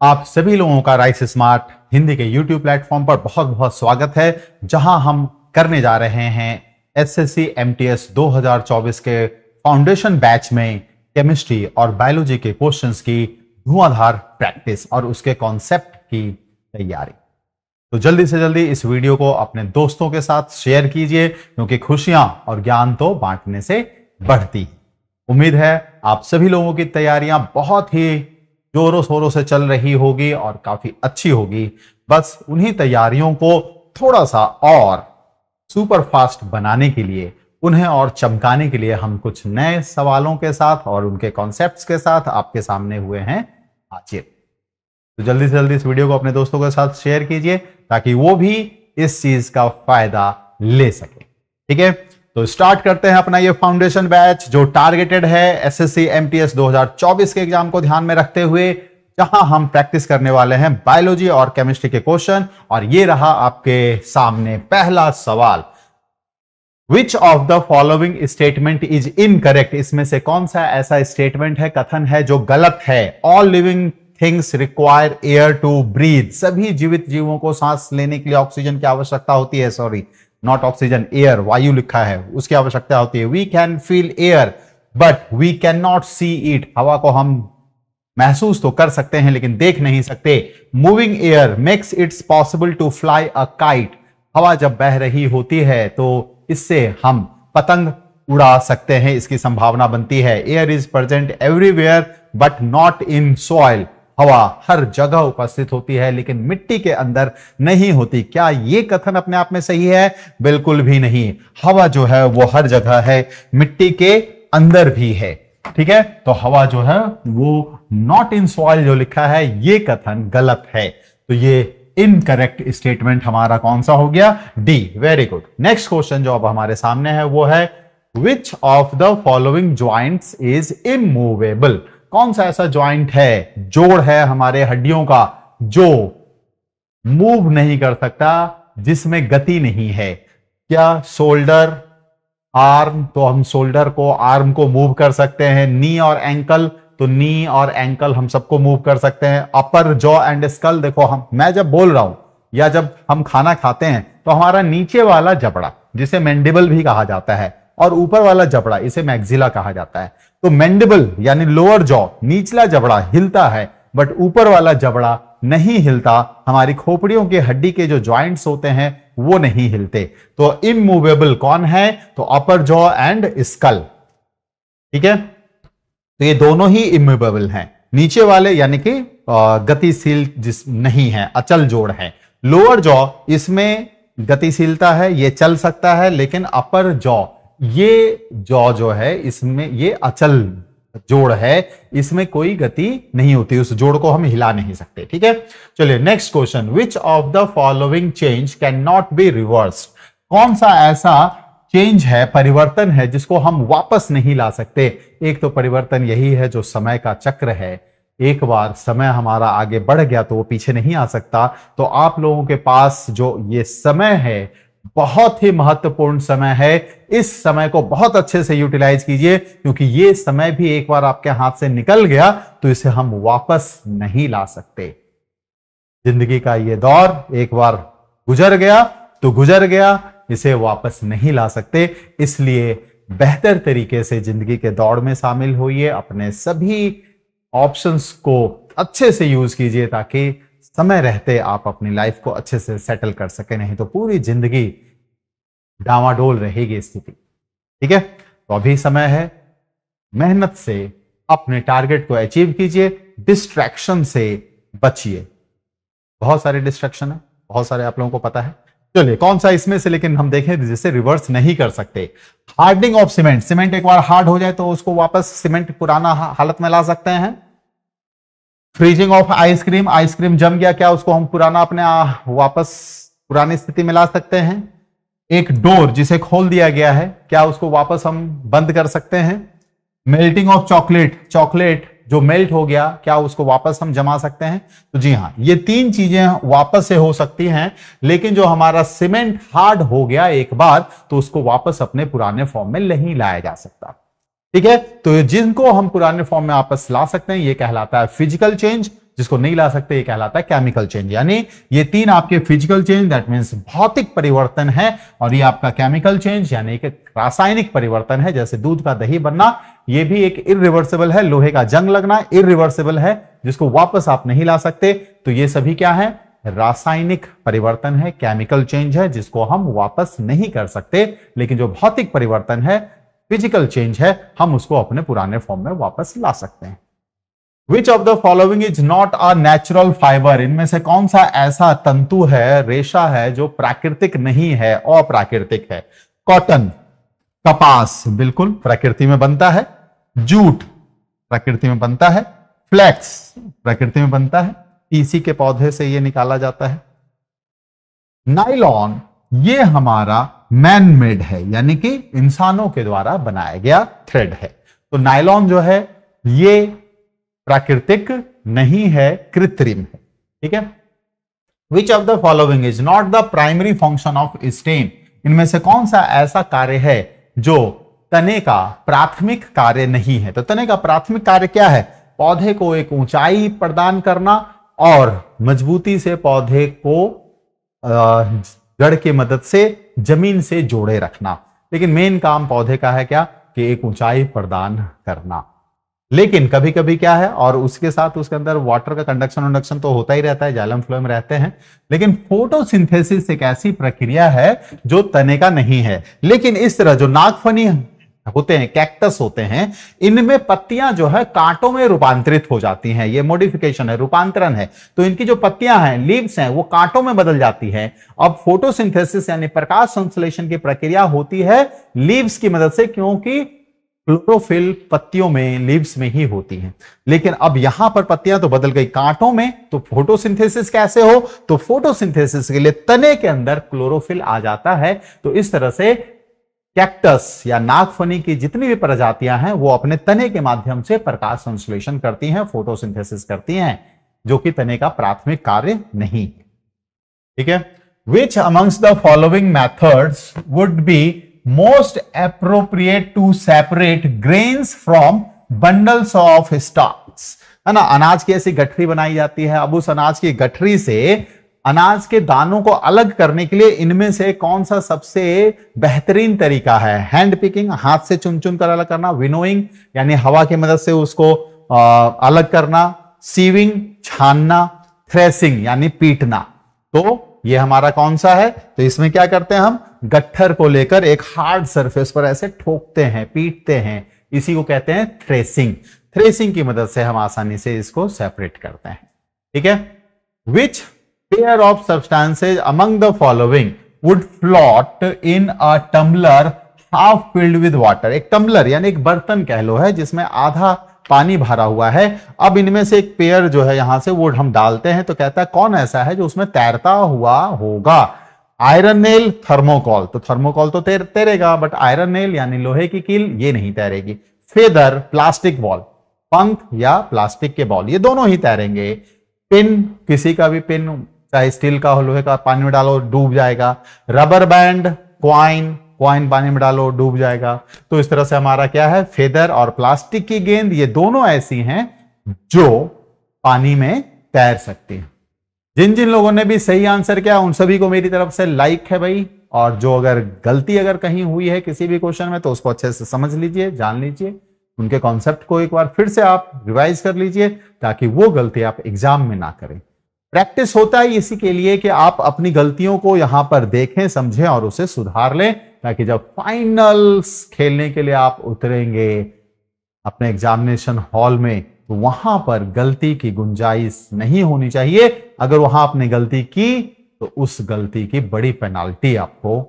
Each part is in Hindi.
आप सभी लोगों का राइस स्मार्ट हिंदी के यूट्यूब प्लेटफॉर्म पर बहुत बहुत स्वागत है, जहाँ हम करने जा रहे हैं एसएससी एमटीएस 2024 के फाउंडेशन बैच में केमिस्ट्री और बायोलॉजी के क्वेश्चंस की धुआंधार प्रैक्टिस और उसके कॉन्सेप्ट की तैयारी। तो जल्दी से जल्दी इस वीडियो को अपने दोस्तों के साथ शेयर कीजिए, क्योंकि खुशियाँ और ज्ञान तो बांटने से बढ़ती उम्मीद है आप सभी लोगों की तैयारियाँ बहुत ही जोरों शोरों से चल रही होगी और काफ़ी अच्छी होगी। बस उन्हीं तैयारियों को थोड़ा सा और सुपर फास्ट बनाने के लिए, उन्हें और चमकाने के लिए हम कुछ नए सवालों के साथ और उनके कॉन्सेप्ट्स के साथ आपके सामने हुए हैं। हाजिर तो जल्दी से जल्दी इस वीडियो को अपने दोस्तों के साथ शेयर कीजिए ताकि वो भी इस चीज़ का फ़ायदा ले सके। ठीक है? तो स्टार्ट करते हैं अपना ये फाउंडेशन बैच जो टारगेटेड है एसएससी एमटीएस 2024 के एग्ज़ाम को ध्यान में रखते हुए, जहाँ हम प्रैक्टिस करने वाले हैं बायोलॉजी और केमिस्ट्री के क्वेश्चन और ये रहा आपके सामने पहला सवाल। Which of the following statement is incorrect इसमें से कौन सा ऐसा स्टेटमेंट है, कथन है जो गलत है? All living things require air to breathe सभी जीवित जीवों को सांस लेने के लिए ऑक्सीजन की आवश्यकता होती है सॉरी नॉट ऑक्सीजन एयर वायु लिखा है, उसकी आवश्यकता होती है। We can feel air but we can not see it हवा को हम महसूस तो कर सकते हैं, लेकिन देख नहीं सकते। Moving air makes its possible to fly a kite हवा जब बह रही होती है तो इससे हम पतंग उड़ा सकते हैं, इसकी संभावना बनती है। Air is present everywhere but not in soil हवा हर जगह उपस्थित होती है, लेकिन मिट्टी के अंदर नहीं होती। क्या यह कथन अपने आप में सही है? बिल्कुल भी नहीं। हवा जो है, वो हर जगह है, मिट्टी के अंदर भी है। ठीक है? तो हवा जो है, वो नॉट इन सॉइल जो लिखा है, ये कथन गलत है। तो ये इनकरेक्ट स्टेटमेंट हमारा कौन सा हो गया? D very good next question जो अब हमारे सामने है, वो है which of the following joints is immovable कौन सा ऐसा ज्वाइंट है, जोड़ है हमारे हड्डियों का, जो मूव नहीं कर सकता, जिसमें गति नहीं है। क्या शोल्डर आर्म तो हम शोल्डर को आर्म को मूव कर सकते हैं। नी और एंकल तो नी और एंकल हम सबको मूव कर सकते हैं। अपर जॉ एंड स्कल देखो हम, मैं जब बोल रहा हूँ, या जब हम खाना खाते हैं तो हमारा नीचे वाला जबड़ा, जिसे मैंडिबल भी कहा जाता है और ऊपर वाला जबड़ा, इसे मैग्जिला कहा जाता है। तो मैंडिबल, यानी लोअर जॉ, निचला जबड़ा हिलता है, बट ऊपर वाला जबड़ा नहीं हिलता। हमारी खोपड़ियों के हड्डी के जो ज्वाइंट्स होते हैं, वो नहीं हिलते। तो इमूवेबल कौन है? तो अपर जॉ एंड स्कल ठीक है? तो ये दोनों ही इमूवेबल हैं। नीचे वाले, यानी कि गतिशील जिस नहीं है, अचल जोड़ है। लोअर जॉ इसमें गतिशीलता है, ये चल सकता है, लेकिन अपर जॉ ये जॉ जो है, इसमें ये अचल जोड़ है, इसमें कोई गति नहीं होती, उस जोड़ को हम हिला नहीं सकते, ठीक है? चलिए next question which of the following change can not be reverse कौन सा ऐसा चेंज है, परिवर्तन है, जिसको हम वापस नहीं ला सकते? एक तो परिवर्तन यही है जो समय का चक्र है। एक बार समय हमारा आगे बढ़ गया तो वो पीछे नहीं आ सकता। तो आप लोगों के पास जो ये समय है बहुत ही महत्वपूर्ण समय है। इस समय को बहुत अच्छे से यूटिलाइज कीजिए, क्योंकि ये समय भी एक बार आपके हाथ से निकल गया तो इसे हम वापस नहीं ला सकते। ज़िंदगी का ये दौर एक बार गुजर गया तो गुजर गया, इसे वापस नहीं ला सकते। इसलिए बेहतर तरीके से ज़िंदगी के दौड़ में शामिल होइए, अपने सभी ऑप्शंस को अच्छे से यूज़ कीजिए, ताकि समय रहते आप अपनी लाइफ को अच्छे से सेटल कर सके, नहीं तो पूरी ज़िंदगी डावाडोल रहेगी स्थिति। ठीक है? तो अभी समय है। मेहनत से अपने टारगेट को अचीव कीजिए डिस्ट्रैक्शन से बचिए। बहुत सारे डिस्ट्रैक्शन है, बहुत सारे आप लोगों को पता है। चलिए, कौन सा इसमें से लेकिन हम देखें जिसे रिवर्स नहीं कर सकते। हार्डिंग ऑफ़ सीमेंट सीमेंट एक बार हार्ड हो जाए तो उसको वापस सीमेंट पुराना हालत में ला सकते हैं। फ्रीजिंग ऑफ़ आइसक्रीम आइसक्रीम जम गया क्या उसको हम पुराना अपने वापस पुरानी स्थिति में ला सकते हैं? एक डोर जिसे खोल दिया गया है, क्या उसको वापस हम बंद कर सकते हैं? मेल्टिंग ऑफ़ चॉकलेट चॉकलेट जो मेल्ट हो गया, क्या उसको वापस हम जमा सकते हैं? तो जी हाँ ये तीन चीज़ें वापस से हो सकती हैं, लेकिन जो हमारा सीमेंट हार्ड हो गया एक बार तो उसको वापस अपने पुराने फॉर्म में नहीं लाया जा सकता। ठीक है? तो जिनको हम पुराने फॉर्म में आपस ला सकते हैं, ये कहलाता है फ़िज़िकल चेंज जिसको नहीं ला सकते, ये कहलाता है केमिकल चेंज यानी ये तीन आपके फ़िज़िकल चेंज दैट मीन्स भौतिक परिवर्तन है और ये आपका केमिकल चेंज यानी एक रासायनिक परिवर्तन है, जैसे दूध का दही बनना, ये भी एक इरिवर्सिबल है। लोहे का जंग लगना इरिवर्सिबल है, जिसको वापस आप नहीं ला सकते। तो ये सभी क्या है? रासायनिक परिवर्तन है केमिकल चेंज है, जिसको हम वापस नहीं कर सकते। लेकिन जो भौतिक परिवर्तन है फ़िज़िकल चेंज है, हम उसको अपने पुराने फॉर्म में वापस ला सकते हैं। Which of the following is not a natural fibre इनमें से कौन सा ऐसा तंतु है, रेशा है, जो प्राकृतिक नहीं है, अप्राकृतिक है? कॉटन कपास, बिल्कुल, प्रकृति में बनता है। जूट, प्रकृति में बनता है। फ्लैक्स प्रकृति में बनता है। टीसी के पौधे से ये निकाला जाता है। नाइलॉन ये हमारा मैन मेड है, यानी कि इंसानों के द्वारा बनाया गया थ्रेड है। तो नाइलॉन जो है, ये प्राकृतिक नहीं है, कृत्रिम है। ठीक है? Which of the following is not the primary function of stem इनमें से कौन सा ऐसा कार्य है जो तने का प्राथमिक कार्य नहीं है? तो तने का प्राथमिक कार्य क्या है? पौधे को एक ऊंचाई प्रदान करना और मजबूती से पौधे को जड़ के मदद से, ज़मीन से जोड़े रखना। लेकिन मेन काम पौधे का है क्या? कि एक ऊंचाई प्रदान करना। लेकिन कभी कभी क्या है, और उसके साथ उसके अंदर वाटर का कंडक्शन वंडक्शन तो होता ही रहता है जालम फ्लो में रहते हैं। लेकिन फोटोसिंथेसिस एक ऐसी प्रक्रिया है, जो तने का नहीं है। लेकिन इस तरह जो नागफनी होते हैं कैक्टस होते हैं, इनमें पत्तियाँ जो है कांटों में रूपांतरित हो जाती हैं, ये मॉडिफिकेशन है, रूपांतरण है। तो इनकी जो पत्तियाँ हैं लीव्स हैं, वो कांटों में बदल जाती हैं। अब फोटोसिंथेसिस यानी प्रकाश संश्लेषण की प्रक्रिया होती है लीव्स की मदद से, क्योंकि क्लोरोफिल पत्तियों में लीव्स में ही होती हैं। लेकिन अब यहाँ पर पत्तियाँ तो बदल गई कांटों में तो फोटोसिंथेसिस कैसे हो? तो फोटोसिंथेसिस के लिए तने के अंदर क्लोरोफिल आ जाता है। तो इस तरह से कैक्टस या नागफनी की जितनी भी प्रजातियाँ हैं, वो अपने तने के माध्यम से प्रकाश संश्लेषण करती हैं फोटोसिंथेसिस करती हैं, जो कि तने का प्राथमिक कार्य नहीं। ठीक है? Which amongst the following methods would be most appropriate to separate grains from bundles of stalks है ना? अनाज की ऐसी गठरी बनाई जाती है। अब उस अनाज की गठरी से अनाज के दानों को अलग करने के लिए इनमें से कौन सा सबसे बेहतरीन तरीका है? हैंड पिकिंग हाथ से चुन चुन कर अलग करना विनोइंग यानी हवा की मदद से उसको आ, अलग करना सीविंग छानना थ्रेसिंग यानी पीटना। तो ये हमारा कौन सा है? तो इसमें क्या करते हैं हम? गट्ठर को लेकर एक हार्ड सरफेस पर ऐसे ठोकते हैं पीटते हैं। इसी को कहते हैं थ्रेसिंग थ्रेसिंग की मदद से हम आसानी से इसको सेपरेट करते हैं। ठीक है? Which pair of substances among the following would float in a tumbler half filled with water एक टम्बलर यानी एक बर्तन कह लो है, जिसमें आधा पानी भरा हुआ है। अब इनमें से एक पेयर जो है यहाँ से, वो हम डालते हैं तो कहता है, कौन ऐसा है जो उसमें तैरता हुआ होगा? आयरन नेल थर्मोकॉल तो थर्मोकॉल तो तैर, तैरेगा बट आयरन नेल यानी लोहे की कील, ये नहीं तैरेगी। फेदर प्लास्टिक बॉल पंख या प्लास्टिक के बॉल ये दोनों ही तैरेंगे। पिन किसी का भी पिन चाहे स्टील का हो, लोहे का, पानी में डालो, डूब जाएगा। रबर बैंड, क्वाइन क्वाइन पानी में डालो, डूब जाएगा। तो इस तरह से हमारा क्या है? फेदर और प्लास्टिक की गेंद, ये दोनों ऐसी हैं जो पानी में तैर सकती हैं। जिन जिन लोगों ने भी सही आंसर किया, उन सभी को मेरी तरफ़ से लाइक है भाई। और जो अगर गलती अगर कहीं हुई है किसी भी क्वेश्चन में तो उसको अच्छे से समझ लीजिए, जान लीजिए। उनके कॉन्सेप्ट को एक बार फिर से आप रिवाइज कर लीजिए, ताकि वो गलती आप एग्ज़ाम में ना करें। प्रैक्टिस होता है इसी के लिए कि आप अपनी गलतियों को यहाँ पर देखें, समझें और उसे सुधार लें, ताकि जब फाइनल खेलने के लिए आप उतरेंगे, अपने एग्जामिनेशन हॉल में तो वहाँ पर गलती की गुंजाइश नहीं होनी चाहिए। अगर वहाँ आपने गलती की तो उस गलती की बड़ी पेनाल्टी आपको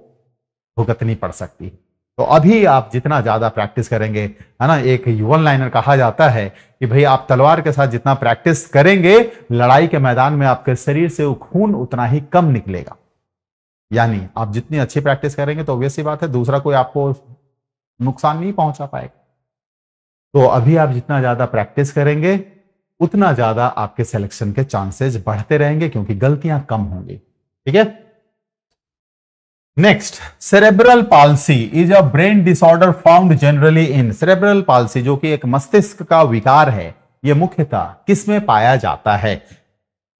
भुगतनी पड़ सकती है। तो अभी आप जितना ज़्यादा प्रैक्टिस करेंगे, है ना, एक वन लाइनर कहा जाता है कि भाई आप तलवार के साथ जितना प्रैक्टिस करेंगे, लड़ाई के मैदान में आपके शरीर से खून उतना ही कम निकलेगा। यानी आप जितनी अच्छी प्रैक्टिस करेंगे तो ऑब्वियस बात है, दूसरा कोई आपको नुकसान नहीं पहुँचा पाएगा। तो अभी आप जितना ज़्यादा प्रैक्टिस करेंगे, उतना ज़्यादा आपके सिलेक्शन के चांसेस बढ़ते रहेंगे क्योंकि गलतियाँ कम होंगी। ठीक है? Next cerebral palsy is a brain disorder found generally in cerebral palsy जो कि एक मस्तिष्क का विकार है। ये मुख्यतः किसमें पाया जाता है?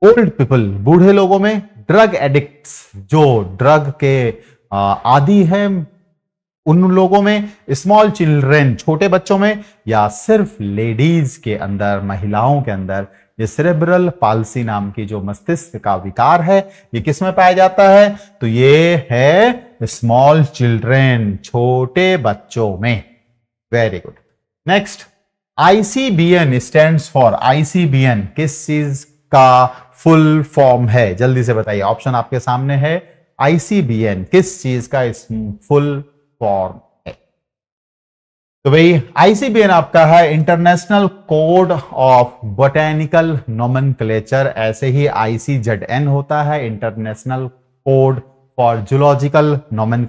ओल्ड पीपल बूढ़े लोगों में ड्रग एडिक्ट्स जो ड्रग के आदि है, उन लोगों में स्मॉल चिल्ड्रेन छोटे बच्चों में, या सिर्फ़ लेडीज़ के अंदर, महिलाओं के अंदर ये सेरेब्रल पालसी नाम की जो मस्तिष्क का विकार है, ये किसमें पाया जाता है? तो ये है स्मॉल चिल्ड्रेन छोटे बच्चों में। Very good next ICBN stand for ICBN किस चीज़ का फुल फॉर्म है? जल्दी से बताइए। ऑप्शन आपके सामने है आईसीबीएन किस चीज़ का फुल फॉर्म तो भाई आईसीबीएन आपका है international code of botanical Noman ऐसे ही आईसीजेडएन होता है international code for zoological Noman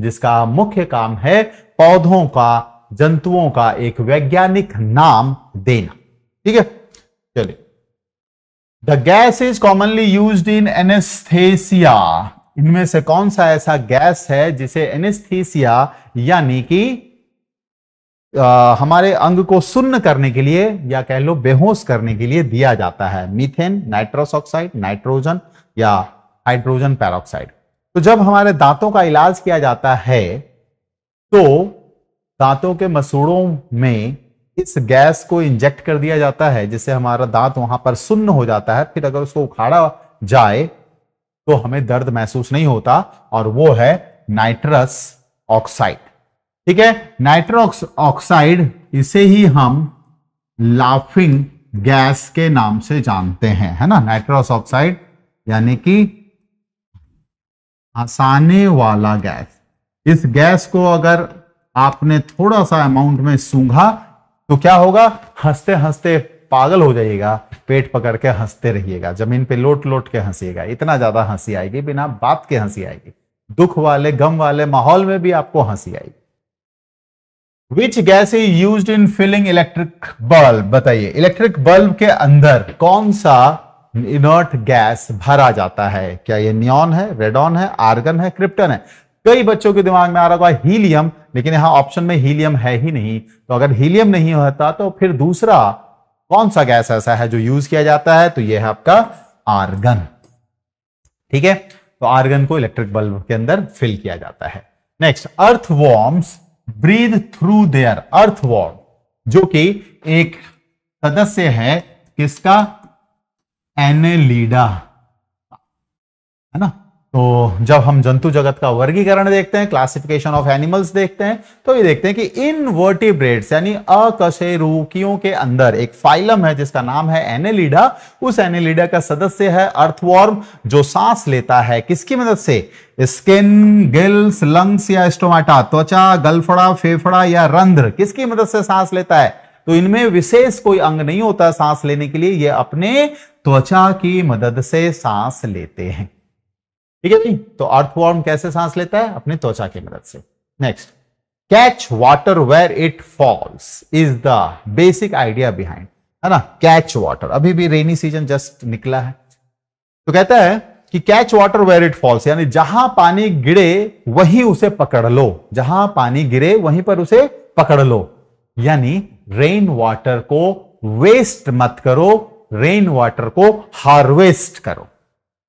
जिसका मुख्य काम है पौधों का, जंतुओं का एक वैज्ञानिक नाम देना। ठीक है? चलिए। The gas is commonly use in anaesthesia इनमें से कौन सा ऐसा गैस है जिसे एनेस्थीसिया यानी कि हमारे अंग को सुन्न करने के लिए या कह लो बेहोश करने के लिए दिया जाता है मीथेन, नाइट्रोस ऑक्साइड, नाइट्रोजन या हाइड्रोजन पैरोक्साइड। तो जब हमारे दांतों का इलाज किया जाता है तो दांतों के मसूड़ों में इस गैस को इंजेक्ट कर दिया जाता है, जिससे हमारा दांत वहाँ पर सुन्न हो जाता है। फिर अगर उसको उखाड़ा जाए तो हमें दर्द महसूस नहीं होता और वो है नाइट्रस ऑक्साइड। ठीक है? नाइट्रस ऑक्साइड इसे ही हम लाफिंग गैस के नाम से जानते हैं, है ना? नाइट्रस ऑक्साइड यानी कि हंसाने वाला गैस इस गैस को अगर आपने थोड़ा सा अमाउंट में सूंघा तो क्या होगा? हँसते हँसते पागल हो जाइएगा, पेट पकड़ के हँसते रहिएगा, ज़मीन पे लोट लोट के हंसीएगा, इतना ज़्यादा हँसी आएगी, बिना बात के हँसी आएगी, दुख वाले, गम वाले माहौल में भी आपको हँसी आएगी। Which gas is use in filling electric bulb बताइए। इलेक्ट्रिक बल्ब के अंदर कौन सा इनर्ट गैस भरा जाता है? क्या ये नियॉन है रेडॉन है आर्गन है क्रिप्टन है? कई बच्चों के दिमाग में आ रहा होगा हीलियम लेकिन यहाँ ऑप्शन में हीलियम है ही नहीं। तो अगर हीलियम नहीं होता तो फिर दूसरा कौन सा गैस ऐसा है जो यूज़ किया जाता है? तो यह है आपका आर्गन ठीक है? तो आर्गन को इलेक्ट्रिक बल्ब के अंदर फिल किया जाता है। Next earthworms breathe through their earthworm जो कि एक सदस्य है किसका? एनेलिडा। है ना? तो जब हम जंतु जगत का वर्गीकरण देखते हैं क्लासिफिकेशन ऑफ़ एनिमल्स देखते हैं तो ये देखते हैं कि इन वर्टिब्रेट्स यानी अकशेरुकियों के अंदर एक फाइलम है जिसका नाम है एनेलिडा उस एनेलिडा का सदस्य है अर्थवॉर्म जो सांस लेता है। किसकी मदद से? स्किन गिल्स लंग्स या स्टोमाटा त्वचा, गलफड़ा, फेफड़ा या रंध्र। किसकी मदद से सांस लेता है? तो इनमें विशेष कोई अंग नहीं होता सांस लेने के लिए, ये अपने त्वचा की मदद से सांस लेते हैं। ठीक है भाई तो अर्थवॉर्म कैसे सांस लेता है? अपनी त्वचा की मदद से। Next catch water where it falls is the basic idea behind है ना? कैच वाटर अभी भी रेनी सीज़न जस्ट निकला है। तो कहता है कि catch water where it falls यानी जहाँ पानी गिरे, वहीं उसे पकड़ लो। जहाँ पानी गिरे, वहीं पर उसे पकड़ लो। यानी रेन वाटर को वेस्ट मत करो रेन वाटर को हार्वेस्ट करो।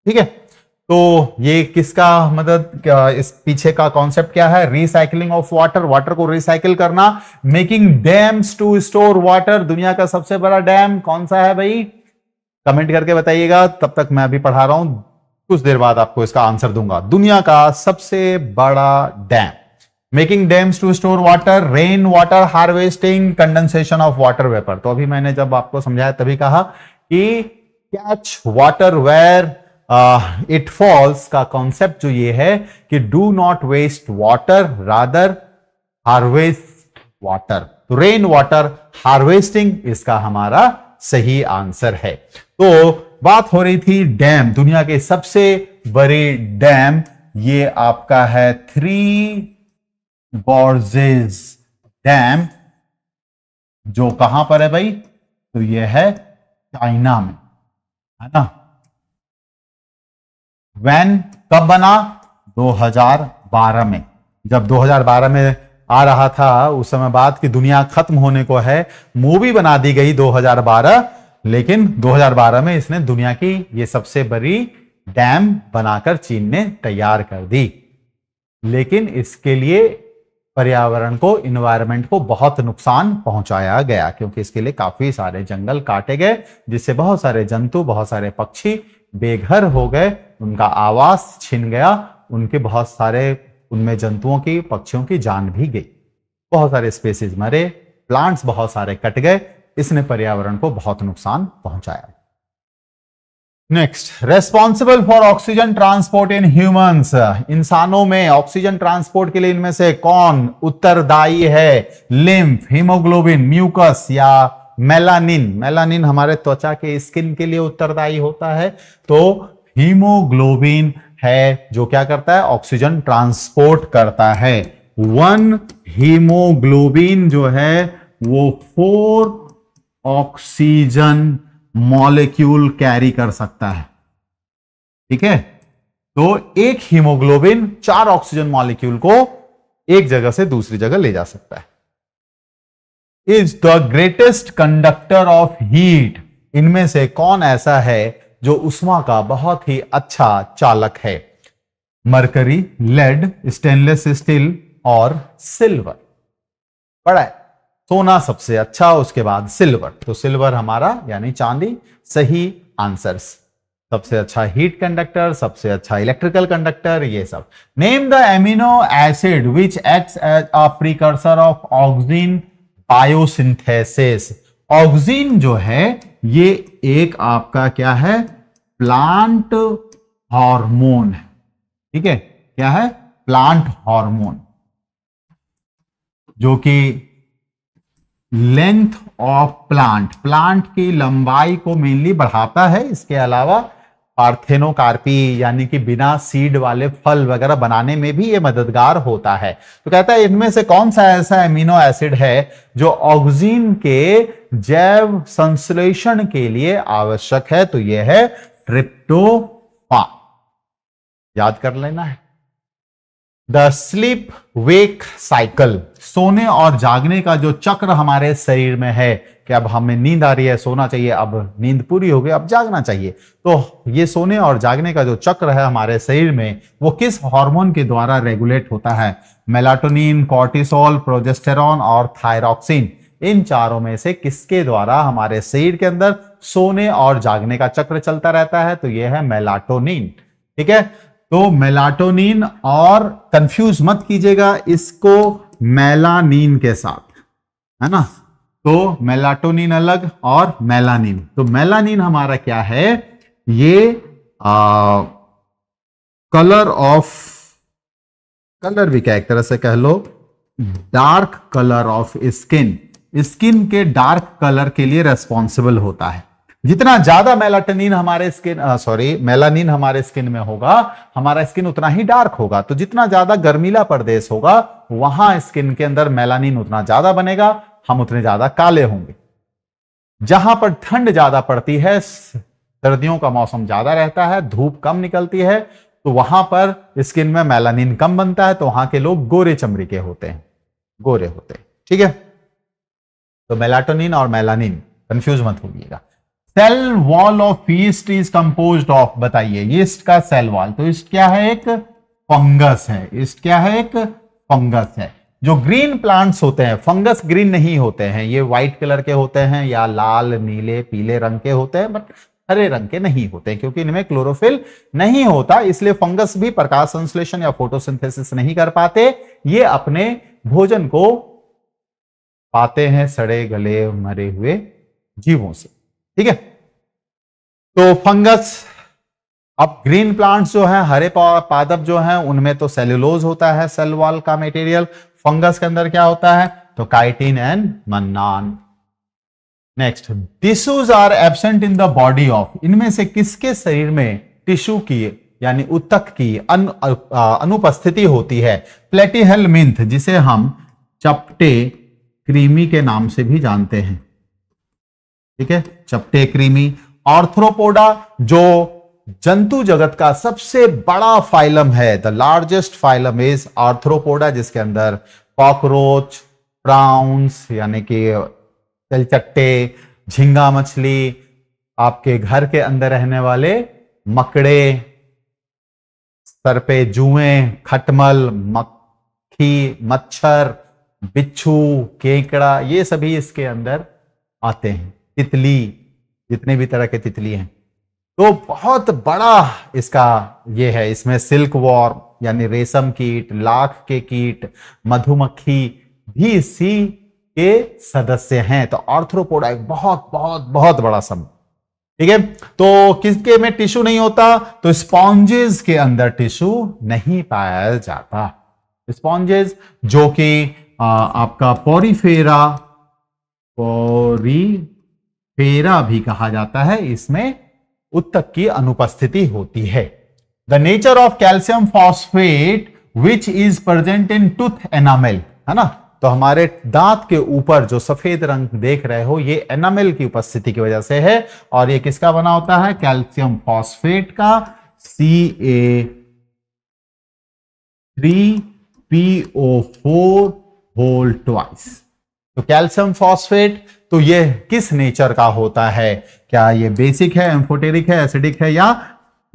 ठीक है? तो ये किसका मदद इस पीछे का कॉन्सेप्ट क्या है? रिसाइकलिंग ऑफ़ वाटर वाटर को रिसाइकिल करना। Making dams to store water दुनिया का सबसे बड़ा डैम कौन सा है भाई? कमेंट करके बताइएगा। तब तक मैं अभी पढ़ा रहा हूँ। कुछ देर बाद आपको इसका आंसर दूँगा। दुनिया का सबसे बड़ा dam making dams to store water rain water harvesting condensation of water vapour तो अभी मैंने जब आपको समझाया तभी कहा कि catch water where it falls का कॉन्सेप्ट जो ये है कि do not waste water rather harvest water तो रेन वाटर हार्वेस्टिंग इसका हमारा सही आंसर है। तो बात हो रही थी डैम दुनिया के सबसे बड़े डैम ये आपका है थ्री बॉर्जेज डैम जो कहाँ पर है भाई? तो ये है चाइना में, है ना? वैन कब बना? 2012 में। जब 2012 में आ रहा था, उस समय बात कि दुनिया खत्म होने को है मूवी बना दी गई 2012 लेकिन 2012 में इसने दुनिया की ये सबसे बड़ी डैम बनाकर चीन ने तैयार कर दी। लेकिन इसके लिए पर्यावरण को इन्वायरमेंट को बहुत नुकसान पहुँचाया गया, क्योंकि इसके लिए काफ़ी सारे जंगल काटे गए, जिससे बहुत सारे जंतु, बहुत सारे पक्षी बेघर हो गए उनका आवास छिन गया, उनके बहुत सारे, उनमें जंतुओं की, पक्षियों की जान भी गई। बहुत सारे स्पेसीज मरे प्लांट्स बहुत सारे कट गए, इसने पर्यावरण को बहुत नुकसान पहुँचाया। Next responsible for oxygen transport in humans इंसानों में ऑक्सीजन ट्रांसपोर्ट के लिए इनमें से कौन उत्तरदायी है? लिम्फ हीमोग्लोबिन म्यूकस या मेलानिन मेलानिन हमारे त्वचा के स्किन के लिए उत्तरदायी होता है तो हीमोग्लोबिन है, जो क्या करता है? ऑक्सीजन ट्रांसपोर्ट करता है। वन हीमोग्लोबिन जो है, वो फोर ऑक्सीजन मॉलिक्यूल कैरी कर सकता है। ठीक है? तो एक हीमोग्लोबिन चार ऑक्सीजन मॉलिक्यूल को एक जगह से दूसरी जगह ले जा सकता है। Is the greatest conductor of heat. इनमें से कौन ऐसा है जो उष्मा का बहुत ही अच्छा चालक है। मरकरी, लेड, स्टेनलेस स्टील और सिल्वर। पड़ा है। सोना सबसे अच्छा उसके बाद सिल्वर। तो सिल्वर हमारा, यानी चांदी, सही आंसर्स। सबसे अच्छा हीट कंडक्टर, सबसे अच्छा इलेक्ट्रिकल कंडक्टर, ये सब। Name the amino acid which acts as a precursor of oxygen biosynthesis oxygen जो है, ये एक आपका क्या है? प्लांट हार्मोन है। ठीक है? क्या है? Plant hormone. जो कि लेंथ ऑफ़ प्लांट प्लांट की लंबाई को मेनली बढ़ाता है। इसके अलावा पार्थेनोकार्पी, यानी कि बिना सीड वाले फल वगैरह बनाने में भी ये मददगार होता है। तो कहता है, इनमें से कौन सा ऐसा एमिनो एसिड है जो ऑक्सीजन के जैव संश्लेषण के लिए आवश्यक है? तो यह है ट्रिप्टोफा याद कर लेना है। द स्लीप वेक साइकिल सोने और जागने का जो चक्र हमारे शरीर में है कि अब हमें नींद आ रही है, सोना चाहिए, अब नींद पूरी हो गई, अब जागना चाहिए। तो ये सोने और जागने का जो चक्र है हमारे शरीर में, वो किस हार्मोन के द्वारा रेगुलेट होता है? मेलाटोनिन कॉर्टिसोल प्रोजेस्टेरॉन और थायरॉक्सिन इन चारों में से किसके द्वारा हमारे शरीर के अंदर सोने और जागने का चक्र चलता रहता है तो यह है मेलाटोनिन। ठीक है? तो मेलाटोनिन और कंफ्यूज मत कीजिएगा इसको मेलानिन के साथ है ना? तो मेलाटोनिन अलग और मेलानिन। तो मेलानिन हमारा क्या है? ये आ, कलर ऑफ़ कलर भी क्या एक तरह से कह लो dark colour of skin skin के डार्क कलर के लिए रेस्पॉन्सिबल होता है। जितना ज़्यादा मेलाटोनिन हमारे स्किन सॉरी मेलानिन हमारे स्किन में होगा, हमारा स्किन उतना ही डार्क होगा। तो जितना ज़्यादा गर्मीला प्रदेश होगा, वहाँ स्किन के अंदर मेलानिन उतना ज़्यादा बनेगा, हम उतने ज़्यादा काले होंगे। जहाँ पर ठंड ज़्यादा पड़ती है सर्दियों का मौसम ज़्यादा रहता है, धूप कम निकलती है तो वहाँ पर स्किन में मेलानिन कम बनता है तो वहाँ के लोग गोरे चमड़ी के होते हैं। गोरे होते हैं, ठीक है? तो मेलाटोनिन और मेलानिन कंफ्यूज मत होइएगा। Cell wall of yeast is compose of, बताइए ईस्ट का सेल वॉल तो ईस्ट क्या है एक? फंगस है ईस्ट क्या है एक? फंगस है। जो ग्रीन प्लांट्स होते हैं, फंगस ग्रीन नहीं होते हैं, ये व्हाइट कलर के होते हैं या लाल, नीले, पीले रंग के होते हैं, बट हरे रंग के नहीं होते क्योंकि इनमें क्लोरोफिल नहीं होता, इसलिए फंगस भी प्रकाश संश्लेषण या फोटोसिंथेसिस नहीं कर पाते, ये अपने भोजन को पाते हैं सड़े गले मरे हुए जीवों से। ठीक है? तो फंगस अब ग्रीन प्लांट्स जो है हरे पादप जो है उनमें तो सेल्यूलोज होता है सेल वॉल का मटेरियल फंगस के अंदर क्या होता है? तो chitin and mannan next tissues are absent in the body of इनमें से किसके शरीर में टिश्यू की यानी उत्तक की अन, अनुपस्थिति होती है? प्लेटिहेल मिंथ जिसे हम चपटे क्रीमी के नाम से भी जानते हैं। ठीक है? चपटे क्रीमी। ऑर्थ्रोपोडा जो जंतु जगत का सबसे बड़ा फाइलम है the largest phylum is Arthropoda जिसके अंदर कॉकरोच प्राउंस यानी कि तिलचट्टे, झींगा मछली, आपके घर के अंदर रहने वाले मकड़े, सर पे जुए, खटमल, मक्खी, मच्छर, बिच्छू, केकड़ा, ये सभी इसके अंदर आते हैं। तितली, जितने भी तरह के तितली हैं। तो बहुत बड़ा इसका ये है, इसमें सिल्क वॉर, यानी रेशम कीट, लाख के कीट, मधुमक्खी भी इसी के सदस्य हैं। तो आर्थ्रोपोडा एक बहुत बहुत बहुत बड़ा समूह ठीक है? तो किसके में टिश्यू नहीं होता? तो स्पॉन्जेस के अंदर टिश्यू नहीं पाया जाता। स्पॉन्जेस जो कि आपका पोरीफेरा पोरीफेरा भी कहा जाता है, इसमें उत्तक की अनुपस्थिति होती है। The nature of calcium phosphate which is present in tooth enamel है ना? तो हमारे दांत के ऊपर जो सफ़ेद रंग देख रहे हो, ये एनामेल की उपस्थिति की वजह से है। और ये किसका बना होता है? कैल्शियम फॉस्फेट का C A three PO four whole twice तो कैल्शियम फॉस्फेट तो ये किस नेचर का होता है? क्या ये बेसिक है एम्फोटेरिक है एसिडिक है या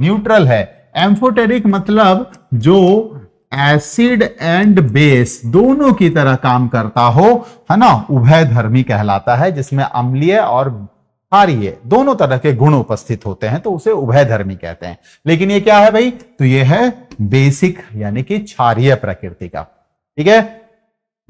न्यूट्रल है? एम्फोटेरिक मतलब जो एसिड एंड बेस दोनों की तरह काम करता हो, है ना? उभय धर्मी कहलाता है, जिसमें अम्लीय और क्षारीय दोनों तरह के गुण उपस्थित होते हैं तो उसे उभय धर्मी कहते हैं। लेकिन ये क्या है भाई? तो ये है बेसिक यानी कि क्षारीय प्रकृति का। ठीक है?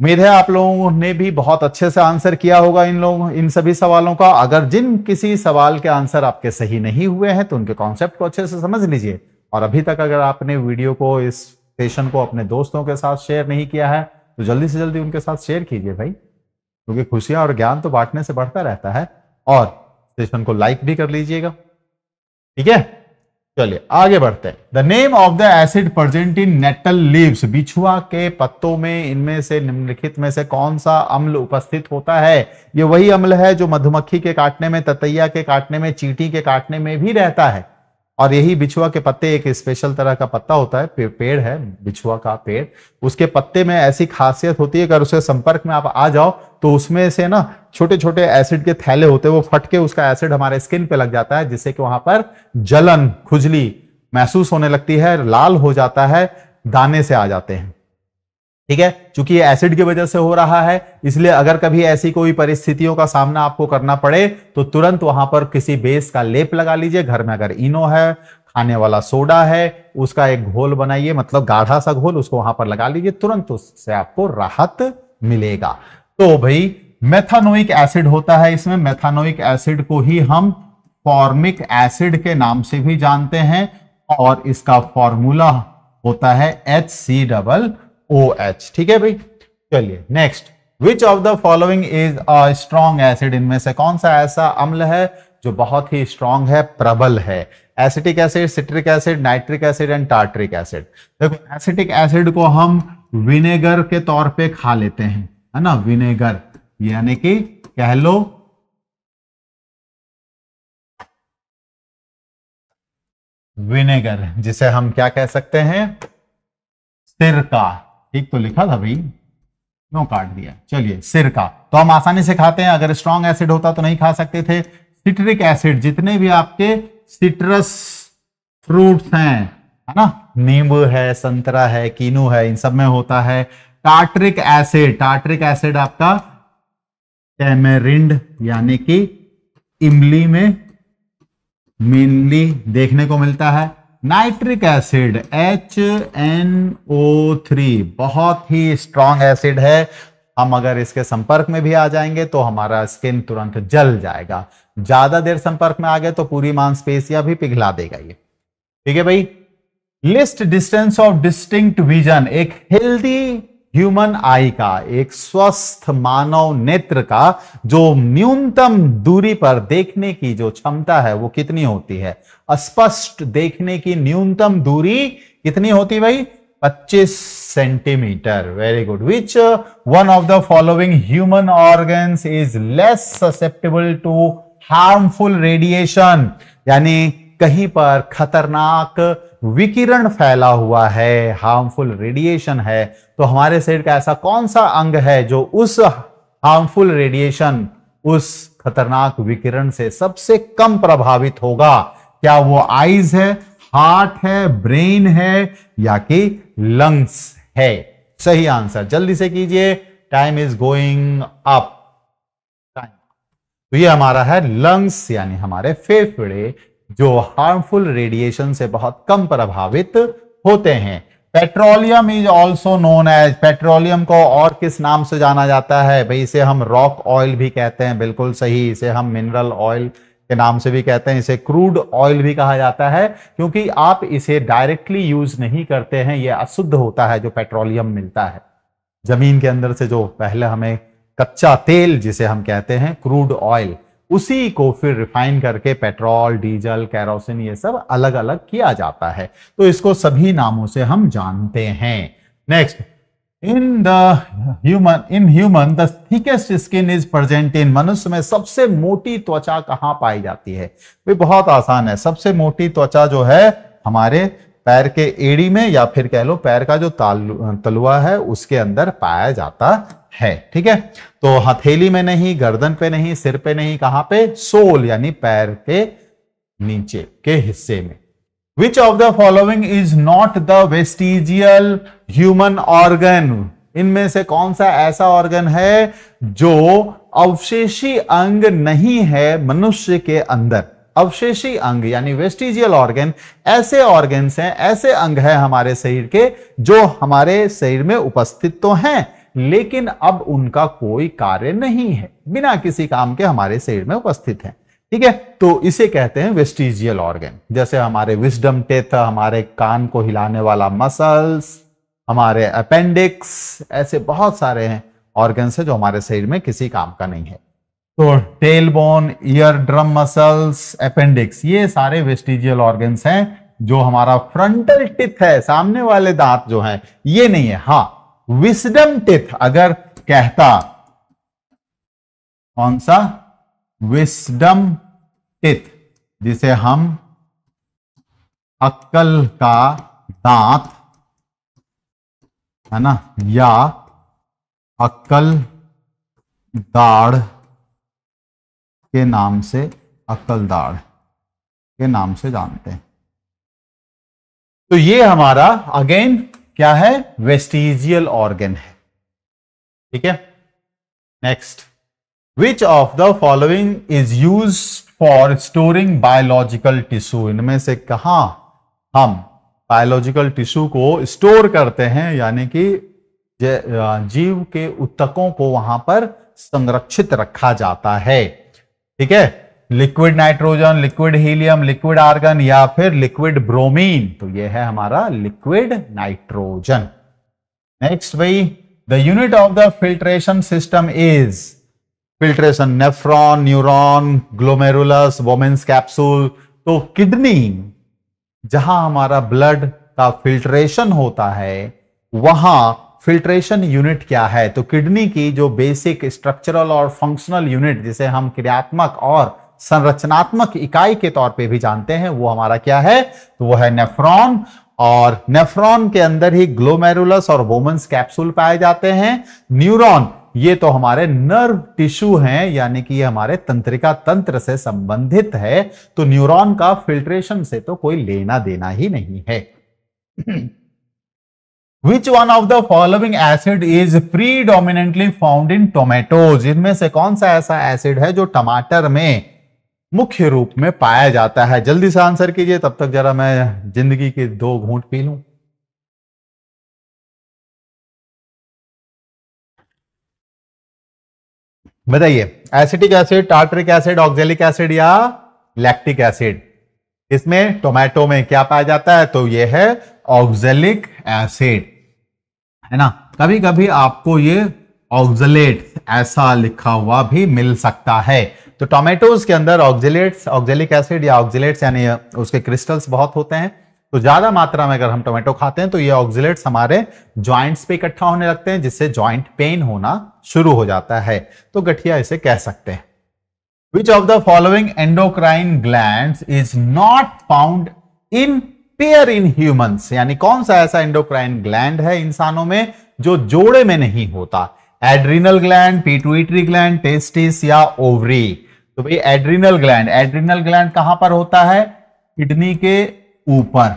उम्मीद है आप लोगों ने भी बहुत अच्छे से आंसर किया होगा इन लोगों, इन सभी सवालों का। अगर जिन किसी सवाल के आंसर आपके सही नहीं हुए हैं तो उनके कॉन्सेप्ट को अच्छे से समझ लीजिए। और अभी तक अगर आपने वीडियो को, इस सेशन को अपने दोस्तों के साथ शेयर नहीं किया है तो जल्दी से जल्दी उनके साथ शेयर कीजिए भाई। क्योंकि खुशियाँ और ज्ञान तो बांटने से बढ़ता रहता है। और सेशन को लाइक भी कर लीजिएगा। ठीक है? चलिए, आगे बढ़ते हैं। The name of the acid present in nettle leaves बिछुआ के पत्तों में, इनमें से, निम्नलिखित में से कौन सा अम्ल उपस्थित होता है? ये वही अम्ल है जो मधुमक्खी के काटने में, ततैया के काटने में, चीटी के काटने में भी रहता है। और यही बिछुआ के पत्ते एक स्पेशल तरह का पत्ता होता है पेड़ है, बिछुआ का पेड़। उसके पत्ते में ऐसी खासियत होती है, अगर उसके संपर्क में आप आ जाओ तो उसमें से ना छोटे छोटे एसिड के थैले होते हैं, वो फट के उसका एसिड हमारे स्किन पे लग जाता है, जिससे कि वहाँ पर जलन, खुजली महसूस होने लगती है, लाल हो जाता है, दाने से आ जाते हैं। ठीक है? चूँकि ये एसिड की वजह से हो रहा है, इसलिए अगर कभी ऐसी कोई परिस्थितियों का सामना आपको करना पड़े तो तुरंत वहाँ पर किसी बेस का लेप लगा लीजिए। घर में अगर इनो है, खाने वाला सोडा है, उसका एक घोल बनाइए मतलब गाढ़ा सा घोल, उसको वहाँ पर लगा लीजिए, तुरंत उससे आपको राहत मिलेगा। तो भाई मेथानोइक एसिड होता है इसमें। मेथानोइक एसिड को ही हम फॉर्मिक एसिड के नाम से भी जानते हैं, और इसका फॉर्मूला होता है H C double O H ठीक है भाई? चलिए next which of the following is a strong acid इनमें से कौन सा ऐसा अम्ल है जो बहुत ही स्ट्रॉन्ग है, प्रबल है? Acetic acid citric acid nitric acid and tartaric acid देखो एसिटिक एसिड को हम विनेगर के तौर पे खा लेते हैं, है ना? विनेगर यानी कि कह लो विनेगर जिसे हम क्या कह सकते हैं? सिरका। ठीक तो लिखा था भाई। क्यों काट दिया? चलिए, सिर का। तो हम आसानी से खाते हैं। अगर स्ट्रॉन्ग एसिड होता तो नहीं खा सकते थे। सिट्रिक एसिड जितने भी आपके सिट्रस फ्रूट्स हैं, है ना? नींबू है, संतरा है, कीनू है, इन सब में होता है। टार्ट्रिक एसिड टार्ट्रिक एसिड आपका टेमेरिंड यानी कि इमली में मेनली देखने को मिलता है। Nitric acid H N O three बहुत ही स्ट्रॉन्ग एसिड है। हम अगर इसके संपर्क में भी आ जाएँगे तो हमारा स्किन तुरंत जल जाएगा। ज़्यादा देर संपर्क में आ गए तो पूरी मांसपेशियाँ भी पिघला देगा ये। ठीक है भाई? Least distance of distinct vision एक हेल्दी ह्यूमन आई का, एक स्वस्थ मानव नेत्र का, जो न्यूनतम दूरी पर देखने की जो क्षमता है, वो कितनी होती है? स्पष्ट देखने की न्यूनतम दूरी कितनी होती भाई? 25 centimetre. Very good which one of the following human organs is less susceptible to harmful radiation यानी कहीं पर खतरनाक विकिरण फैला हुआ है हार्मफुल रेडिएशन है। तो हमारे शरीर का ऐसा कौन सा अंग है जो उस हार्मफुल रेडिएशन उस खतरनाक विकिरण से सबसे कम प्रभावित होगा? क्या वो आईज है हार्ट है ब्रेन है या कि लंग्स है? सही आंसर जल्दी से कीजिए। टाइम इज़ गोइंग अप तो ये हमारा है लंग्स यानी हमारे फेफड़े। जो हार्मफुल रेडिएशन से बहुत कम प्रभावित होते हैं। Petroleum is also known as petroleum को और किस नाम से जाना जाता है? भाई, इसे हम रॉक ऑयल भी कहते हैं, बिल्कुल सही। इसे हम मिनरल ऑयल के नाम से भी कहते हैं, इसे क्रूड ऑयल भी कहा जाता है, क्योंकि आप इसे डायरेक्टली यूज़ नहीं करते हैं यह अशुद्ध होता है जो पेट्रोलियम मिलता है। ज़मीन के अंदर से जो पहले हमें कच्चा तेल, जिसे हम कहते हैं क्रूड ऑयल उसी को फिर रिफाइन करके पेट्रोल, डीजल, कैरोसिन, ये सब अलग अलग किया जाता है। तो इसको सभी नामों से हम जानते हैं। Next in the human in human the thickest skin is present in मनुष्य में सबसे मोटी त्वचा कहाँ पाई जाती है? बहुत आसान है। सबसे मोटी त्वचा जो है हमारे पैर के एड़ी में या फिर कह लो पैर का जो तलुआ है, उसके अंदर पाया जाता है, ठीक है? तो हथेली में नहीं, गर्दन पे नहीं, सिर पे नहीं, कहाँ पे? सोल, यानी पैर के नीचे, के हिस्से में। Which of the following is not the vestigial human organ इनमें से कौन सा ऐसा ऑर्गन है जो अवशेषी अंग नहीं है मनुष्य के अंदर? अवशेषी अंग, यानी वेस्टिजियल ऑर्गन ऐसे ऑर्गन्स हैं, ऐसे अंग हैं हमारे शरीर के, जो हमारे शरीर में उपस्थित तो हैं, लेकिन अब उनका कोई कार्य नहीं है। बिना किसी काम के हमारे शरीर में उपस्थित है। ठीक है? तो इसे कहते हैं वेस्टिजियल ऑर्गन जैसे हमारे विस्डम टेथ हमारे कान को हिलाने वाला मसल्स हमारे अपेंडिक्स ऐसे बहुत सारे हैं ऑर्गन्स है जो हमारे शरीर में किसी काम का नहीं है। तो tail bone ear drum muscles appendix ये सारे वेस्टिजियल ऑर्गन्स हैं जो हमारा फ्रंटल टिथ है, सामने वाले दांत जो है, ये नहीं है। हाँ विस्डम टिथ अगर कहता, कौन सा? विस्डम टिथ जिसे हम अक्कल का दांत, है ना, या अक्कल दाढ़ के नाम से अक्कल दाढ़ के नाम से जानते हैं। तो ये हमारा अगेन क्या है? वेस्टिजियल ऑर्गन है। ठीक है? Next which of the following is use for storing biological tissue इनमें से कहा हम बायोलॉजिकल टिश्यू को स्टोर करते हैं? यानी कि जीव के उत्तकों को वहाँ पर संरक्षित रखा जाता है। ठीक है? Liquid nitrogen liquid helium liquid argon या फिर लिक्विड ब्रोमीन तो ये है हमारा लिक्विड नाइट्रोजन नेक्स्ट भाई the unit of the filtration system is filtration nephron neuron glomerulus Bowman's capsule तो किडनी जहाँ हमारा ब्लड का फिल्ट्रेशन होता है, वहाँ फिल्ट्रेशन यूनिट क्या है? तो किडनी की जो बेसिक स्ट्रक्चरल और फंक्शनल यूनिट जिसे हम क्रियात्मक और संरचनात्मक इकाई के तौर पे भी जानते हैं, वो हमारा क्या है? तो वो है नेफ्रॉन और नेफ्रॉन के अंदर ही ग्लोमेरुलस और वोमेंस कैप्सूल पाए जाते हैं। न्यूरॉन ये तो हमारे नर्व टिश्यू हैं, यानी कि ये हमारे तंत्रिका तंत्र से संबंधित है। तो न्यूरॉन का फिल्ट्रेशन से तो कोई लेना देना ही नहीं है। Which one of the following acid is predominantly found in tomatoes इनमें से कौन सा ऐसा एसिड है जो टमाटर में मुख्य रूप में पाया जाता है? जल्दी से आंसर कीजिए, तब तक जरा मैं ज़िंदगी के दो घूंट पी लूँ। बताइए acetic acid tartaric acid oxalic acid या लैक्टिक एसिड इसमें टोमेटो में क्या पाया जाता है? तो यह है ऑक्जेलिक एसिड। है ना? कभी कभी आपको ये ऑक्जेलेट ऐसा लिखा हुआ भी मिल सकता है। तो टोमेटोज के अंदर ऑक्जिलेट्स, ऑक्जेलिक एसिड या ऑक्जिलेट्स यानी उसके क्रिस्टल्स बहुत होते हैं। तो ज़्यादा मात्रा में अगर हम टोमेटो खाते हैं तो ये ऑक्जिलेट्स हमारे ज्वाइंट्स पे इकट्ठा होने लगते हैं, जिससे ज्वाइंट पेन होना शुरू हो जाता है। तो गठिया इसे कह सकते हैं। Which of the following endocrine gland is not found in pair in humans, यानी कौन सा ऐसा एंडोक्राइन ग्लैंड है इंसानों में जो जोड़े में नहीं होता? Adrenal gland pituitary gland testis या ओवरी तो भाई एड्रिनल ग्लैंड एड्रिनल ग्लैंड कहाँ पर होता है? किडनी के ऊपर।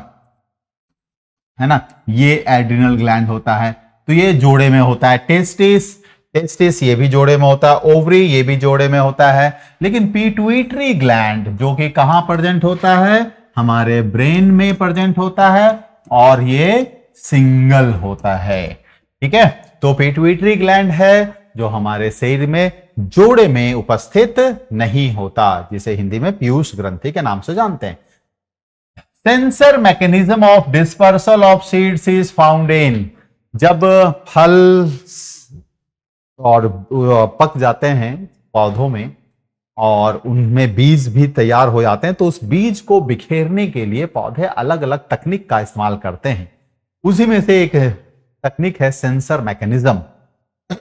है ना? ये एड्रिनल ग्लैंड होता है। तो ये जोड़े में होता है। टेस्टिस टेस्टिस ये भी जोड़े में होता है। ओवरी ये भी जोड़े में होता है। लेकिन पीटुइटरी ग्लैंड जो कि कहाँ प्रेजेंट होता है? हमारे ब्रेन में प्रेजेंट होता है और ये सिंगल होता है। ठीक है? तो पिट्यूटरी ग्लैंड है जो हमारे शरीर में जोड़े में उपस्थित नहीं होता, जिसे हिंदी में पीयूष ग्रंथि के नाम से जानते हैं। Censer mechanism of dispersal of seeds is found in जब फल और पक जाते हैं पौधों में और उनमें बीज भी तैयार हो जाते हैं तो उस बीज को बिखेरने के लिए पौधे अलग अलग तकनीक का इस्तेमाल करते हैं। उसी में से एक तकनीक है सेंसर मैकेनिज्म।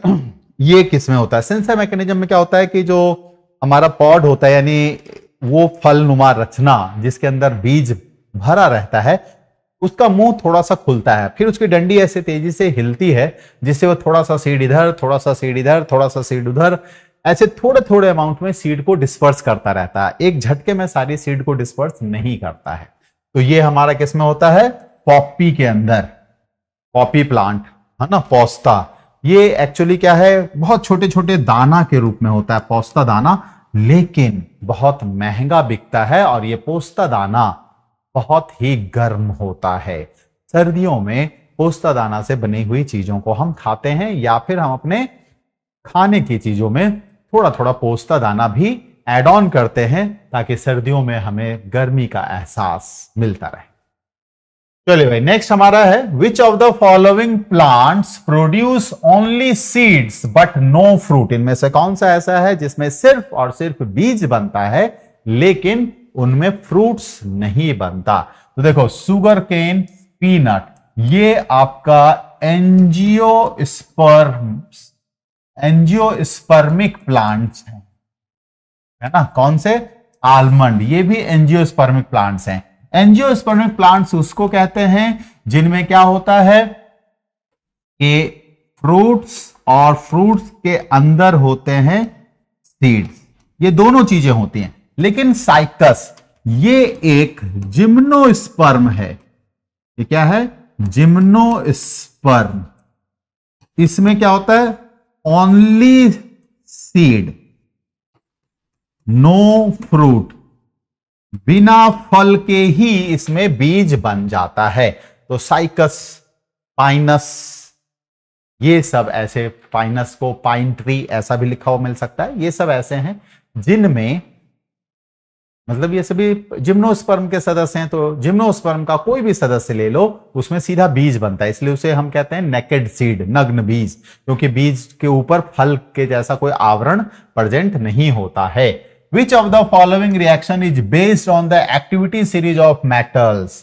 ये किसमें होता है? सेंसर मैकेनिज्म में क्या होता है कि जो हमारा पॉड होता है, यानी वो फल नुमा रचना जिसके अंदर बीज भरा रहता है, उसका मुँह थोड़ा सा खुलता है, फिर उसकी डंडी ऐसे तेज़ी से हिलती है, जिससे वो थोड़ा सा सीड इधर थोड़ा सा सीड इधर थोड़ा सा सीड उधर ऐसे थोड़े थोड़े अमाउंट में सीड को डिस्पर्स करता रहता है। एक झटके में सारी सीड को डिस्पर्स नहीं करता है। तो ये हमारा किसमें होता है? पॉपी के अंदर। पॉपी प्लांट है ना? पोस्ता ये एक्चुअली क्या है? बहुत छोटे छोटे दाना के रूप में होता है। पोस्ता दाना, लेकिन बहुत महँगा बिकता है और ये पोस्ता दाना बहुत ही गर्म होता है। सर्दियों में पोस्ता दाना से बनी हुई चीज़ों को हम खाते हैं या फिर हम अपने खाने की चीज़ों में थोड़ा थोड़ा पोस्ता दाना भी एड ऑन करते हैं ताकि सर्दियों में हमें गर्मी का एहसास मिलता रहे। चलिए भाई नेक्स्ट हमारा है which of the following plants produce only seeds but no fruit इनमें से कौन सा ऐसा है जिसमें सिर्फ़ और सिर्फ़ बीज बनता है, लेकिन उनमें फ्रूट्स नहीं बनता? तो देखो सुगर केन पीनट ये आपका angiosperm angiospermic plants हैं। है ना? कौन से? आलमंड। ये भी एनजियो स्पर्मिक प्लांट्स हैं। एनजियो स्पर्मिक प्लांट्स उसको कहते हैं जिनमें क्या होता है? कि फ्रूट्स और फ्रूट्स के अंदर होते हैं सीड्स। ये दोनों चीज़ें होती हैं। लेकिन साइकस, ये एक जिम्नोस्पर्म है। ये क्या है? जिम्नोस्पर्म। इसमें क्या होता है? ओनली सीड नो फ्रूट बिना फल के ही इसमें बीज बन जाता है। तो साइकस, पाइनस, ये सब ऐसे, पाइनस को पाइन ट्री ऐसा भी लिखा हुआ मिल सकता है। ये सब ऐसे हैं जिनमें मतलब ये सभी जिम्नोस्पर्म के सदस्य हैं तो जिम्नोस्पर्म का कोई भी सदस्य ले लो, उसमें सीधा बीज बनता है, इसलिए उसे हम कहते हैं नेकेड सीड नग्न बीज, क्योंकि बीज के ऊपर फल के जैसा कोई आवरण प्रेजेंट नहीं होता है। Which of the following reaction is based on the activity series of metals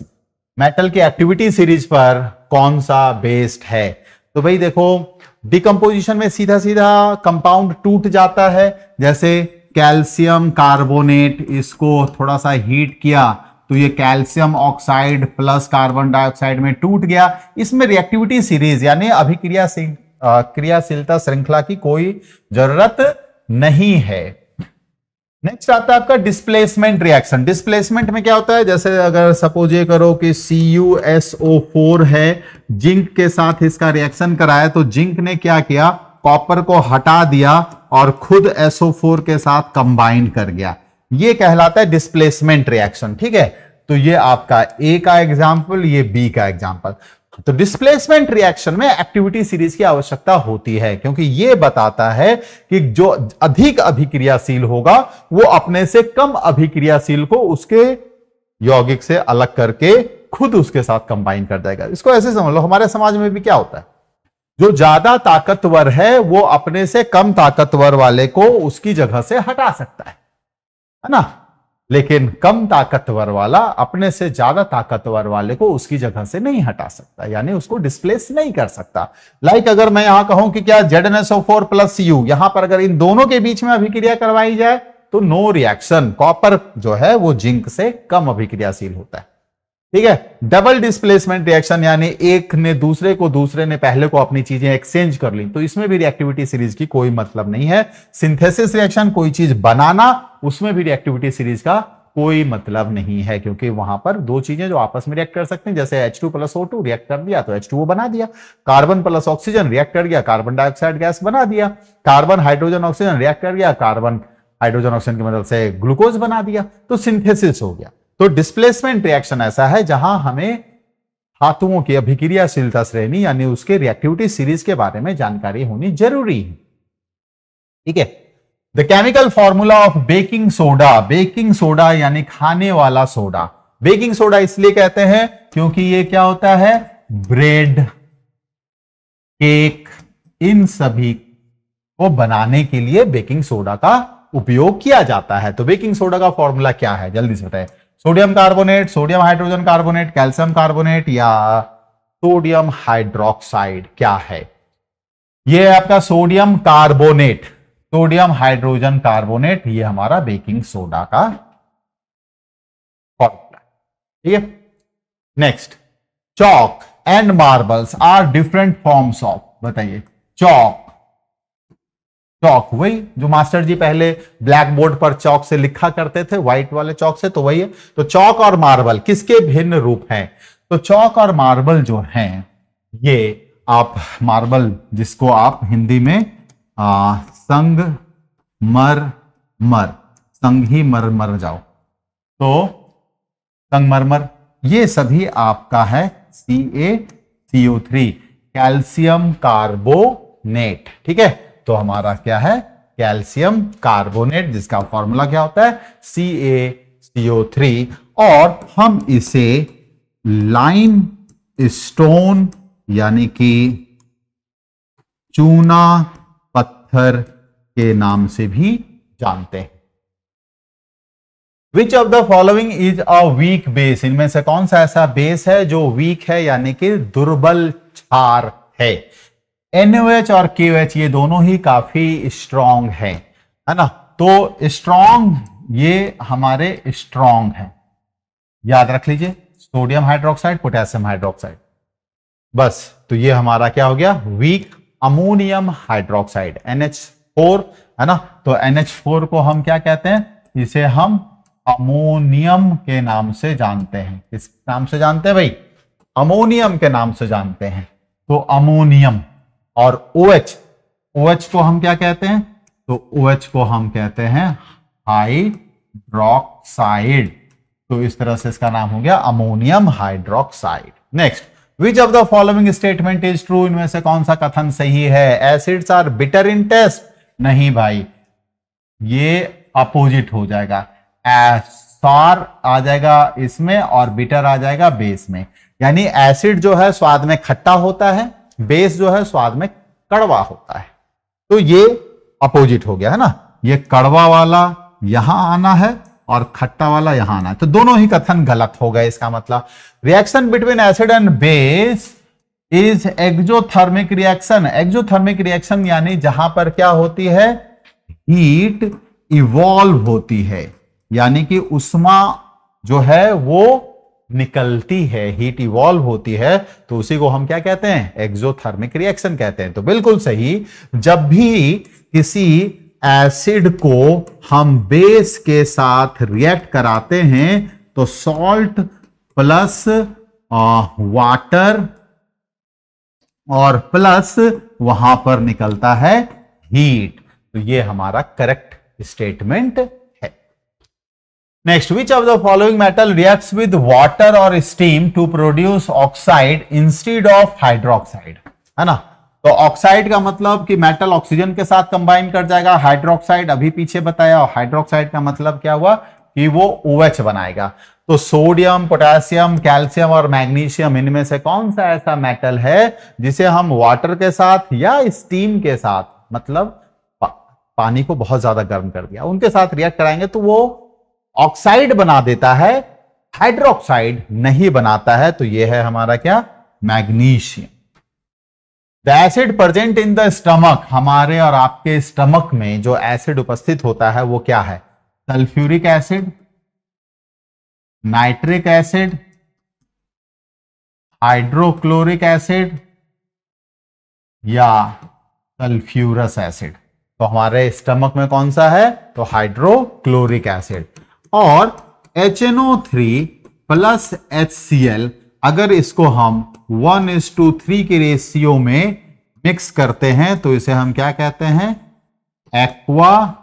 metal की एक्टिविटी सीरीज़ पर कौन सा बेस्ड है? तो भाई देखो डिकम्पोजिशन में सीधा सीधा कंपाउंड टूट जाता है, जैसे कैल्शियम कार्बोनेट इसको थोड़ा सा हीट किया तो ये calcium oxide plus carbon dioxide में टूट गया। इसमें रिएक्टिविटी सीरीज़ यानी अभिक्रिया क्रियाशीलता श्रृंखला की कोई ज़रूरत नहीं है। नेक्स्ट आता है आपका डिस्प्लेसमेंट रिएक्शन डिस्प्लेसमेंट में क्या होता है? जैसे अगर सपोज़ ये करो कि C U S O four है, जिंक के साथ इसका रिएक्शन कराया तो जिंक ने क्या किया? कॉपर को हटा दिया और खुद SO4 के साथ कंबाइन कर गया। ये कहलाता है डिस्प्लेसमेंट रिएक्शन ठीक है? तो ये आपका ए का एग्ज़ाम्पल ये बी का एग्ज़ाम्पल तो डिस्प्लेसमेंट रिएक्शन में एक्टिविटी सीरीज़ की आवश्यकता होती है, क्योंकि यह बताता है कि जो अधिक अभिक्रियाशील होगा, वो अपने से कम अभिक्रियाशील को उसके यौगिक से अलग करके खुद उसके साथ कंबाइन कर देगा। इसको ऐसे समझ लो। हमारे समाज में भी क्या होता है? जो ज़्यादा ताकतवर है, वो अपने से कम ताकतवर वाले को उसकी जगह से हटा सकता है। है ना? लेकिन कम ताकतवर वाला अपने से ज़्यादा ताकतवर वाले को उसकी जगह से नहीं हटा सकता, यानी उसको डिस्प्लेस नहीं कर सकता। लाइक like अगर मैं यहाँ कहूँ कि क्या Z N S O four plus U यहाँ पर अगर इन दोनों के बीच में अभिक्रिया करवाई जाए तो नो रिएक्शन कॉपर जो है, वो जिंक से कम अभिक्रियाशील होता है। ठीक है? डबल डिस्प्लेसमेंट रिएक्शन यानी एक ने दूसरे को, दूसरे ने पहले को अपनी चीज़ें एक्सचेंज कर ली। तो इसमें भी रिएक्टिविटी सीरीज़ की कोई मतलब नहीं है। सिंथेसिस रिएक्शन कोई चीज़ बनाना, उसमें भी रिएक्टिविटी सीरीज़ का कोई मतलब नहीं है, क्योंकि वहाँ पर दो चीज़ें जो आपस में रिएक्ट कर सकते हैं, जैसे H two plus O two react कर दिया तो एच टू बना दिया। कार्बन प्लस ऑक्सीजन रिएक्ट कर गया कार्बन डाइऑक्साइड गैस बना दिया। कार्बन हाइड्रोजन ऑक्सीजन रिएक्ट कर गया कार्बन हाइड्रोजन ऑक्सीजन की मदद से ग्लूकोज बना दिया। तो सिंथेसिस हो गया। तो डिस्प्लेसमेंट रिएक्शन ऐसा है जहाँ हमें धातुओं की अभिक्रियाशीलता श्रेणी यानी उसके रिएक्टिविटी सीरीज़ के बारे में जानकारी होनी ज़रूरी है। ठीक है? The chemical formula of baking soda baking soda यानी खाने वाला सोडा बेकिंग सोडा इसलिए कहते हैं क्योंकि ये क्या होता है? ब्रेड केक इन सभी को बनाने के लिए बेकिंग सोडा का उपयोग किया जाता है। तो बेकिंग सोडा का फॉर्मूला क्या है? जल्दी से बताएँ। Sodium carbonate, sodium hydrogen carbonate, calcium carbonate या सोडियम हाइड्रोक्साइड क्या है? यह आपका sodium carbonate, sodium hydrogen carbonate, ये हमारा बेकिंग सोडा का फॉर्मूला ठीक है? Next chalk and marbles are different forms of बताइए। चौक चौक वही जो मास्टर जी पहले ब्लैक बोर्ड पर चौक से लिखा करते थे व्हाइट वाले चौक से तो वही है। तो चौक और मार्बल किसके भिन्न रूप हैं? तो चौक और मार्बल जो हैं ये आप मार्बल जिसको आप हिंदी में आ, संग मर मर संग ही मर मर जाओ। तो संग संगमरमर ये सभी आपका है C A CO three calcium carbonate ठीक है? तो हमारा क्या है? कैल्शियम कार्बोनेट, जिसका फॉर्मूला क्या होता है? सी ए सीओ थ्री और हम इसे लाइन स्टोन, यानी कि चूना पत्थर के नाम से भी जानते हैं। Which of the following is a weak base इनमें से कौन सा ऐसा बेस है जो वीक है, यानी कि दुर्बल, क्षार है? एनओएच और के ये दोनों ही काफ़ी स्ट्रॉन्ग है है ना? तो स्ट्रॉन्ग ये हमारे स्ट्रॉन्ग है। याद रख लीजिए सोडियम हाइड्रोक्साइड पोटेशियम हाइड्रोक्साइड बस तो ये हमारा क्या हो गया? वीक अमोनियम हाइड्रोक्साइड NH4 है ना? तो NH4 को हम क्या कहते हैं? इसे हम अमोनियम के नाम से जानते हैं। किस नाम से जानते हैं भाई? अमोनियम के नाम से जानते हैं। तो अमोनियम और OH OH को हम क्या कहते हैं? तो OH को हम कहते हैं हाइड्रोक्साइड तो इस तरह से इसका नाम हो गया ammonium hydroxide next which of the following statement is true इनमें से कौन सा कथन सही है? Acids are bitter in taste नहीं भाई, ये अपोजिट हो जाएगा। सार आ जाएगा इसमें और बिटर आ जाएगा बेस में। यानी एसिड जो है स्वाद में खट्टा होता है बेस जो है स्वाद में कड़वा होता है। तो ये अपोजिट हो गया, है ना? ये कड़वा वाला यहाँ आना है और खट्टा वाला यहाँ आना है। तो दोनों ही कथन गलत हो गए इसका मतलब। Reaction between acid and base is exothermic reaction exothermic reaction यानी जहाँ पर क्या होती है? हीट इवॉल्व होती है। यानी कि उष्मा जो है वो निकलती है हीट इवॉल्व होती है तो उसी को हम क्या कहते हैं? एक्सोथर्मिक रिएक्शन कहते हैं। तो बिल्कुल सही, जब भी किसी एसिड को हम बेस के साथ रिएक्ट कराते हैं तो सॉल्ट प्लस वाटर और प्लस वहाँ पर निकलता है हीट तो ये हमारा correct statement next which of the following metal reacts with water और steam to produce oxide instead of hydroxide है ना? तो ऑक्साइड का मतलब कि मेटल ऑक्सीजन के साथ कंबाइन कर जाएगा हाइड्रोक्साइड अभी पीछे बताया, और हाइड्रोक्साइड का मतलब क्या हुआ? कि वो OH बनाएगा। तो सोडियम पोटेशियम कैल्शियम और मैग्नीशियम इनमें से कौन सा ऐसा मेटल है जिसे हम वाटर के साथ या स्टीम के साथ मतलब पानी को बहुत ज़्यादा गर्म कर दिया, उनके साथ रिएक्ट कराएँगे तो वो ऑक्साइड बना देता है, हाइड्रोक्साइड नहीं बनाता है तो यह है हमारा क्या? Magnesium. The acid present in the stomach हमारे और आपके स्टमक में जो एसिड उपस्थित होता है, वो क्या है? Sulphuric acid nitric acid hydrochloric acid या सल्फ्यूरस एसिड तो हमारे स्टमक में कौन सा है? तो हाइड्रोक्लोरिक एसिड और HNO3 प्लस HCl अगर इसको हम वन इज़ टू थ्री के रेशियो में मिक्स करते हैं तो इसे हम क्या कहते हैं? एक्वा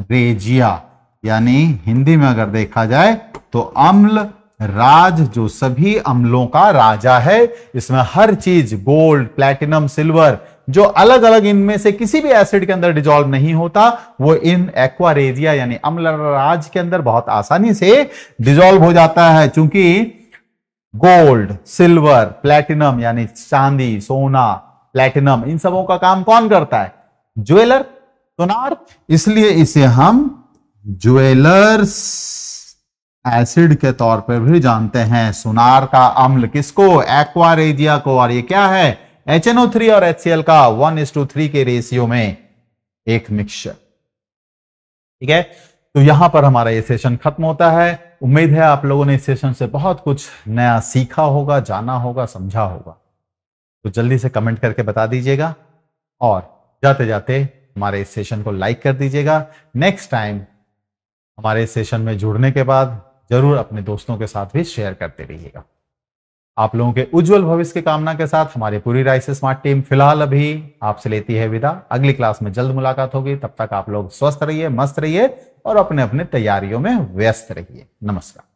रेजिया यानी हिंदी में अगर देखा जाए तो अम्ल राज, जो सभी अम्लों का राजा है, इसमें हर चीज़ गोल्ड प्लेटिनम सिल्वर जो अलग अलग इनमें से किसी भी एसिड के अंदर डिजोल्व नहीं होता, वो इन एक्वारेजिया यानी अम्ल राज के अंदर बहुत आसानी से डिजोल्व हो जाता है क्योंकि गोल्ड सिल्वर प्लेटिनम यानी चांदी, सोना प्लेटिनम इन सबों का काम कौन करता है? ज्वेलर सोनार इसलिए इसे हम ज्वेलर्स एसिड के तौर पर भी जानते हैं सुनार का अम्ल किसको एक्वारेजिया को, और ये क्या है? HNO3 और HCl का वन इज़ टू थ्री के रेशियो में एक मिक्सचर ठीक है? तो यहाँ पर हमारा ये सेशन खत्म होता है। उम्मीद है आप लोगों ने इस सेशन से बहुत कुछ नया सीखा होगा, जाना होगा, समझा होगा। तो जल्दी से कमेंट करके बता दीजिएगा और जाते जाते हमारे इस सेशन को लाइक कर दीजिएगा। नेक्स्ट टाइम हमारे सेशन में जुड़ने के बाद ज़रूर अपने दोस्तों के साथ भी शेयर करते रहिएगा। आप लोगों के उज्जवल भविष्य की कामना के साथ हमारी पूरी राइस स्मार्ट टीम फ़िलहाल अभी आपसे लेती है विदा। अगली क्लास में जल्द मुलाकात होगी। तब तक आप लोग स्वस्थ रहिए, मस्त रहिए और अपने अपने तैयारियों में व्यस्त रहिए। नमस्कार।